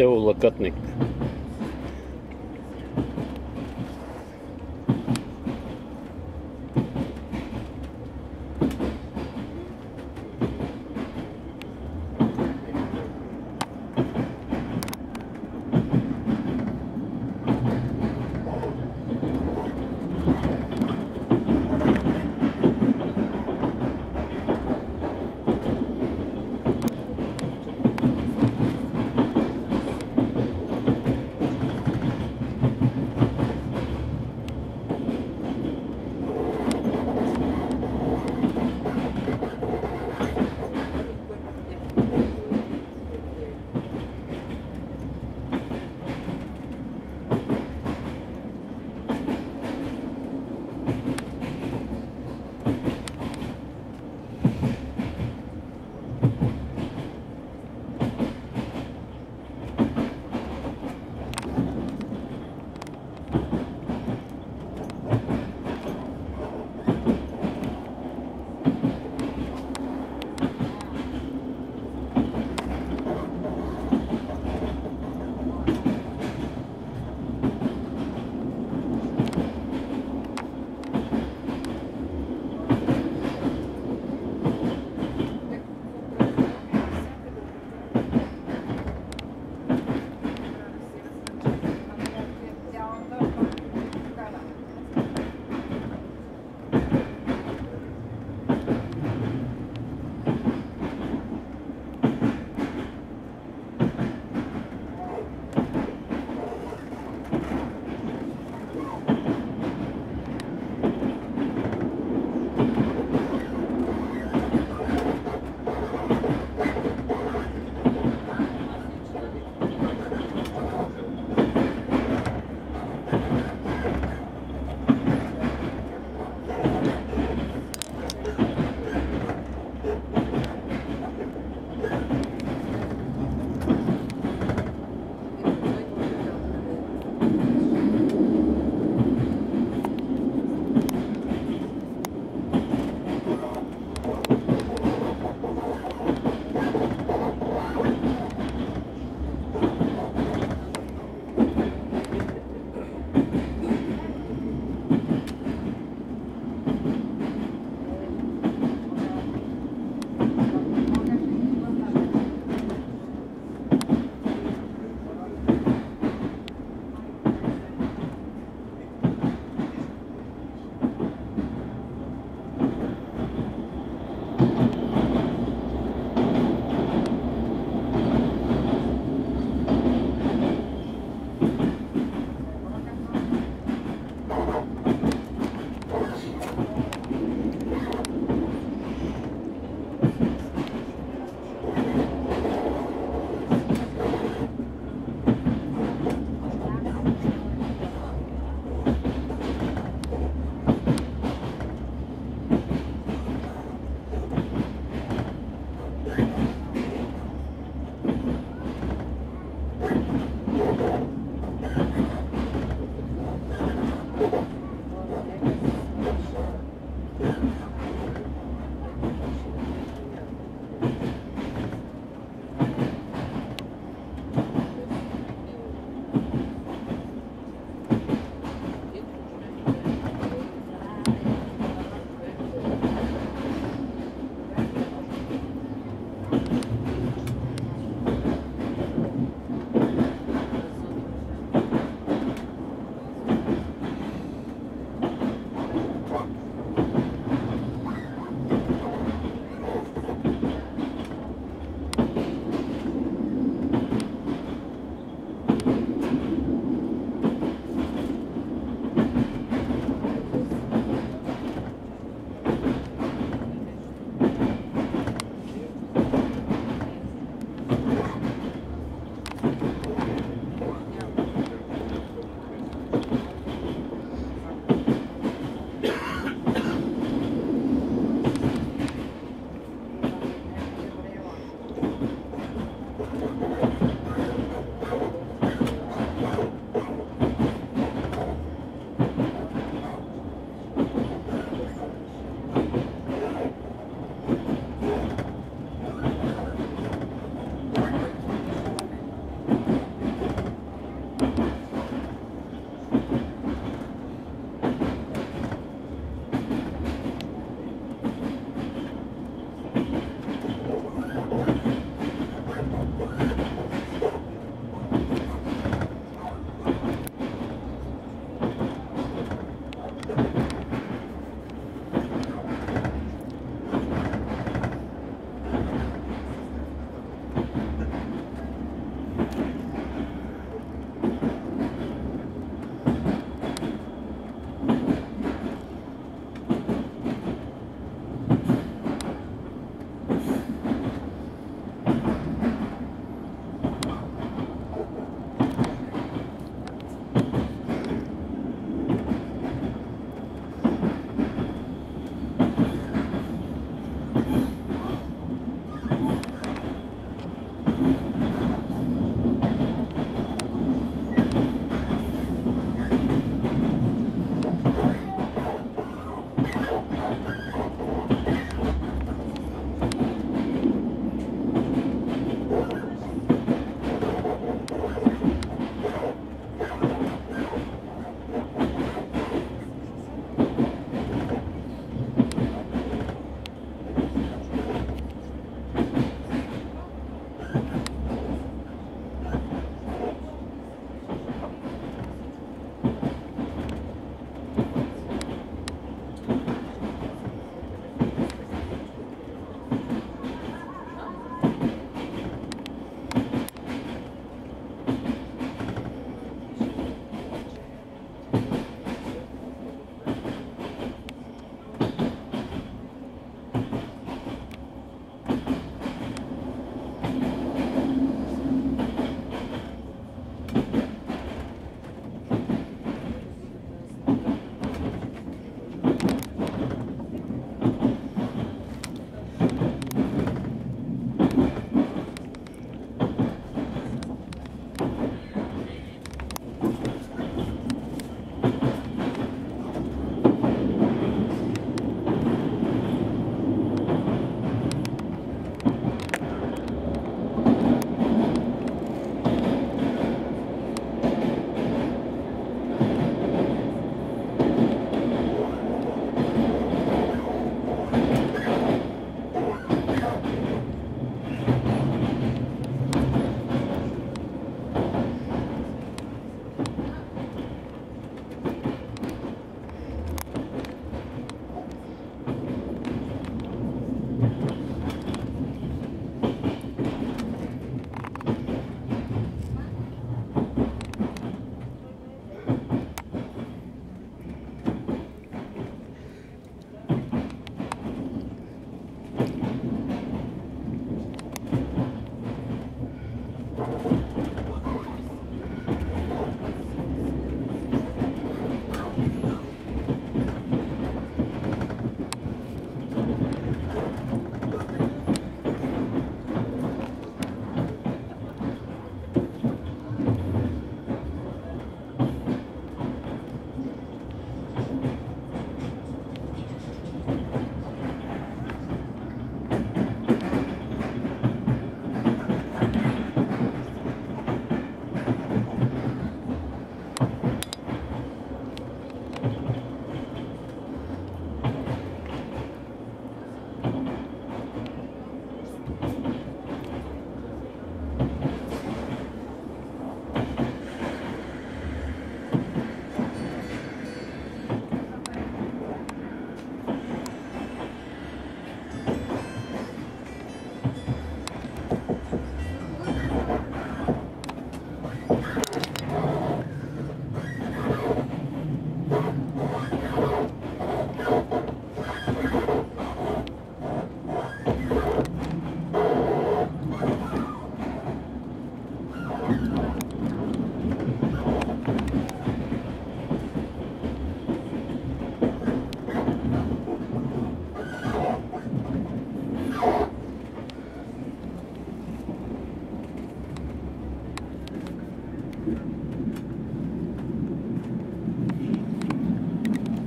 село Лакътник.